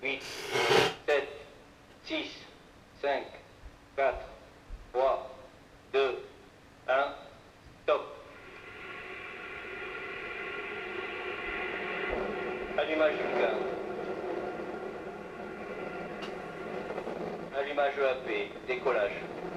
8, 7, 6, 5, 4, 3, 2, 1, top. Allumage du gain. Allumage EAP, décollage.